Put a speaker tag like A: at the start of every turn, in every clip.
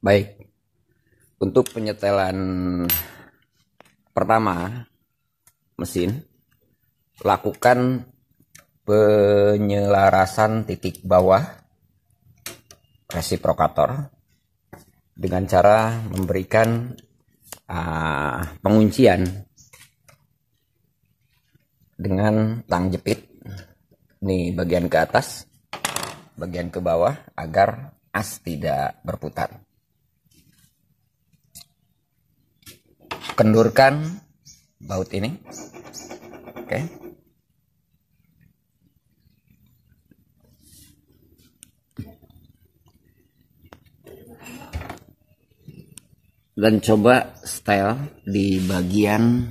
A: Baik, untuk penyetelan pertama mesin, lakukan penyelarasan titik bawah resiprokator dengan cara memberikan uh, penguncian dengan tang jepit. Ini bagian ke atas bagian ke bawah agar as tidak berputar kendurkan baut ini. Oke. Dan coba style di bagian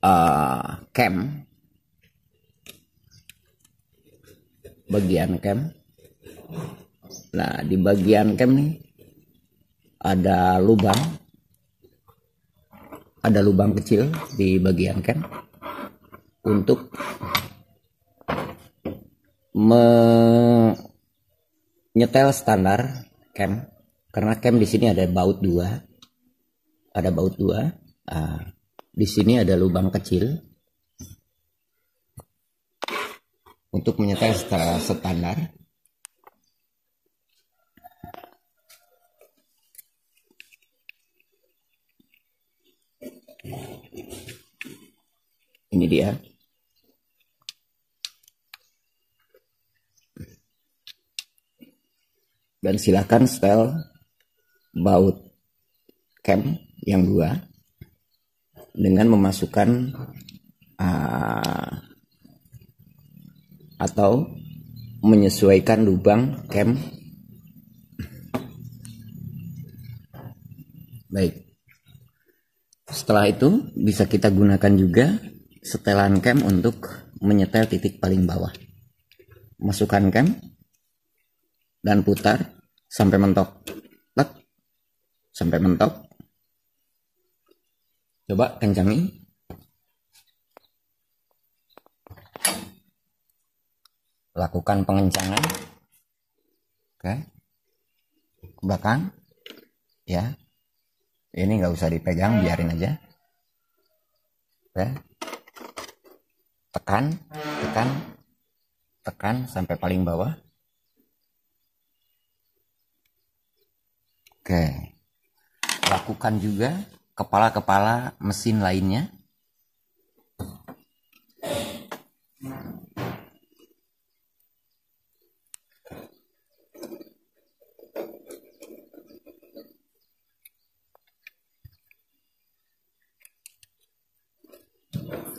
A: uh, cam. Bagian cam. Nah di bagian cam nih ada lubang ada lubang kecil di bagian cam untuk menyetel standar cam. Karena cam di sini ada baut dua. Ada baut dua. Nah, di sini ada lubang kecil untuk menyetel standar ini dia. Dan silakan setel baut cam yang dua dengan memasukkan uh, atau menyesuaikan lubang cam baik. Setelah itu bisa kita gunakan juga setelan cam untuk menyetel titik paling bawah masukkan cam dan putar sampai mentok sampai mentok Coba kencangi. Lakukan pengencangan. Oke. Ke belakang. Ya. Ini nggak usah dipegang, biarin aja. Oke. Tekan, tekan, tekan sampai paling bawah. Oke. Lakukan juga kepala-kepala mesin lainnya.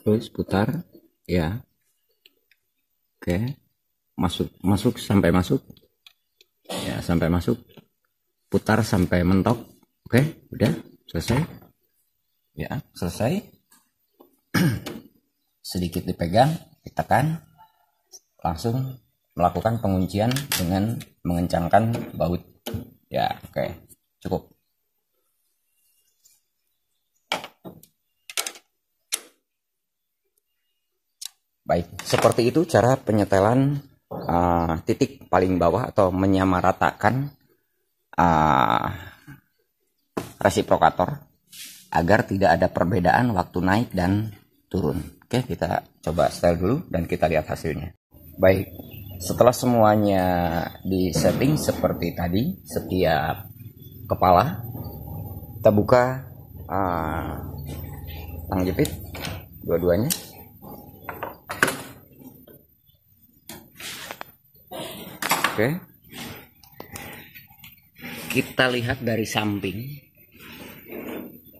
A: Terus putar, ya. Oke, masuk, masuk sampai masuk, ya sampai masuk. Putar sampai mentok. Oke, udah. Selesai. Ya selesai. Sedikit dipegang ditekan. Langsung melakukan penguncian dengan mengencangkan baut. Ya oke. Cukup baik seperti itu cara penyetelan uh, titik paling bawah atau menyamaratakan uh, resiprokator agar tidak ada perbedaan waktu naik dan turun. Oke, kita coba style dulu dan kita lihat hasilnya. Baik, setelah semuanya di setting seperti tadi, setiap kepala kita buka uh, tang jepit dua-duanya. Oke. Kita lihat dari samping.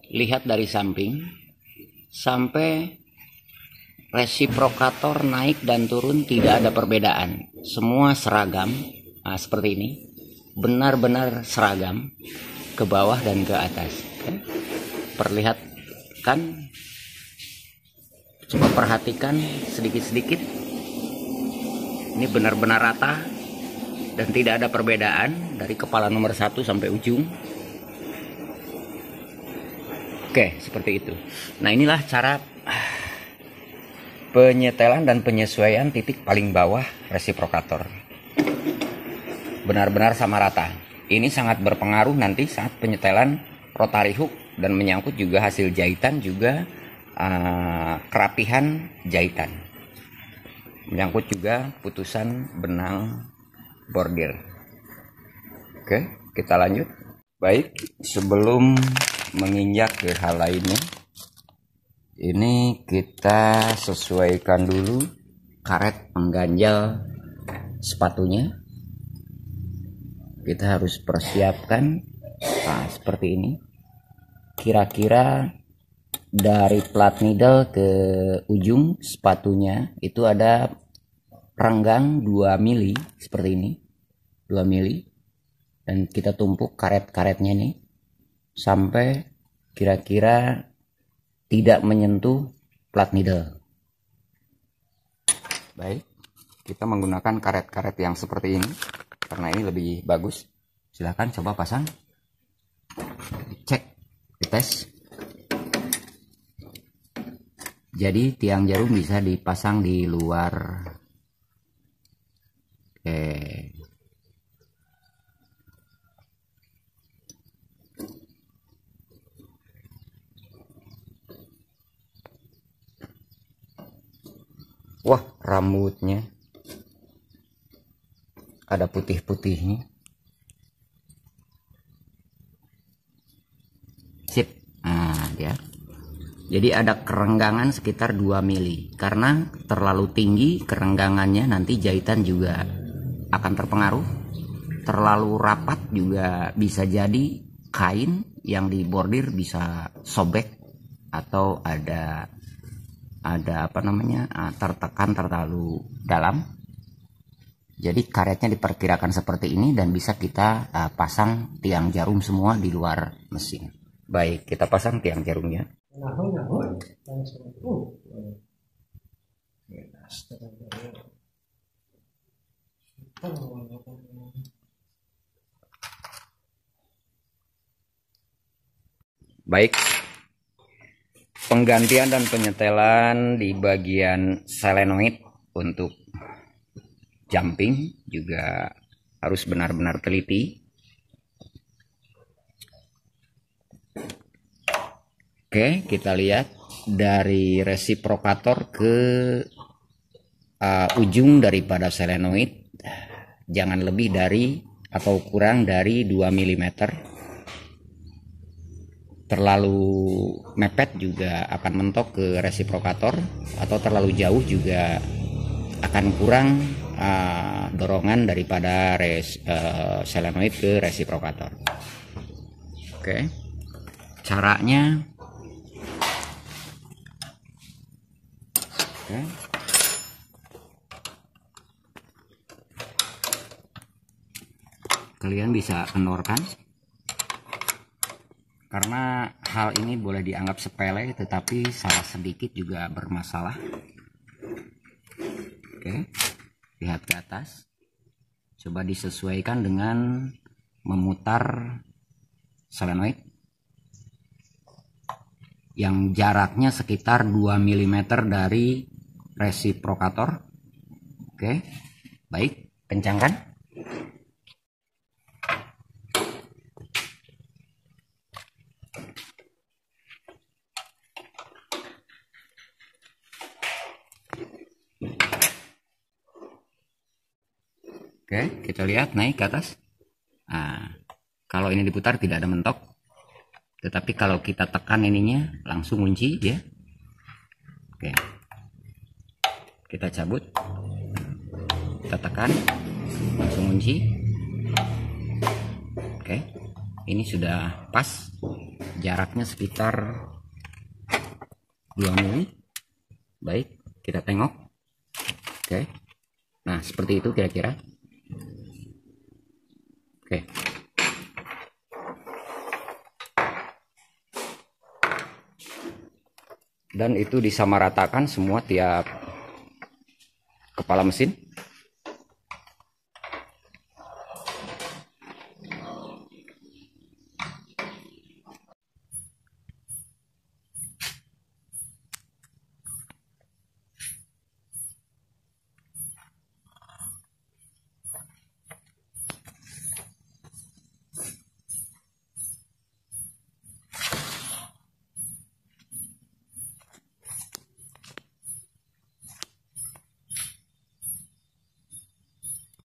A: Lihat dari samping. Sampai resiprokator naik dan turun tidak ada perbedaan. Semua seragam nah, seperti ini benar-benar seragam ke bawah dan ke atas Oke. perlihatkan coba perhatikan sedikit-sedikit. Ini benar-benar rata dan tidak ada perbedaan dari kepala nomor satu sampai ujung Oke, seperti itu. Nah, inilah cara penyetelan dan penyesuaian titik paling bawah resiprokator. Benar-benar sama rata. ini sangat berpengaruh nanti saat penyetelan rotary hook dan menyangkut juga hasil jahitan juga uh, kerapihan jahitan menyangkut juga putusan benang bordir. Oke kita lanjut. Baik sebelum menginjak ke hal lainnya ini kita sesuaikan dulu karet pengganjal sepatunya. Kita harus persiapkan nah, seperti ini. Kira-kira dari plat needle ke ujung sepatunya itu ada renggang 2 mili seperti ini. 2 mili. Dan kita tumpuk karet-karetnya nih sampai kira-kira tidak menyentuh plat needle. Baik kita menggunakan karet-karet yang seperti ini. Karena ini lebih bagus. Silahkan coba pasang. Cek dites. Jadi tiang jarum bisa dipasang di luar wah rambutnya. Ada putih-putihnya. Sip. Nah dia. Jadi ada kerenggangan sekitar 2 mili. Karena terlalu tinggi kerenggangannya nanti jahitan juga akan terpengaruh. Terlalu rapat juga bisa jadi kain yang dibordir bisa sobek atau ada ada apa namanya ah, tertekan terlalu dalam jadi karetnya diperkirakan seperti ini dan bisa kita uh, pasang tiang jarum semua di luar mesin. Baik, kita pasang tiang jarumnya. Baik, penggantian dan penyetelan di bagian selenoid untuk jumping juga harus benar-benar teliti. Oke, kita lihat dari resiprokator ke uh, ujung daripada selenoid jangan lebih dari atau kurang dari 2 mm. Terlalu mepet juga akan mentok ke resiprokator atau terlalu jauh juga akan kurang uh, dorongan daripada res, uh, selenoid ke resiprokator. Oke, okay. caranya, okay. kalian bisa kendorkan karena hal ini boleh dianggap sepele tetapi salah sedikit juga bermasalah. Oke lihat ke atas. Coba disesuaikan dengan memutar solenoid yang jaraknya sekitar 2 mm dari resiprokator. Oke baik kencangkan Oke, kita lihat naik ke atas. Nah, kalau ini diputar tidak ada mentok. Tetapi kalau kita tekan ininya langsung kunci ya. Oke. Kita cabut. Kita tekan langsung kunci. Oke. Ini sudah pas. Jaraknya sekitar 2 mili. Baik, kita tengok. Oke. Nah, seperti itu kira-kira. Oke. Dan itu disamaratakan semua tiap kepala mesin.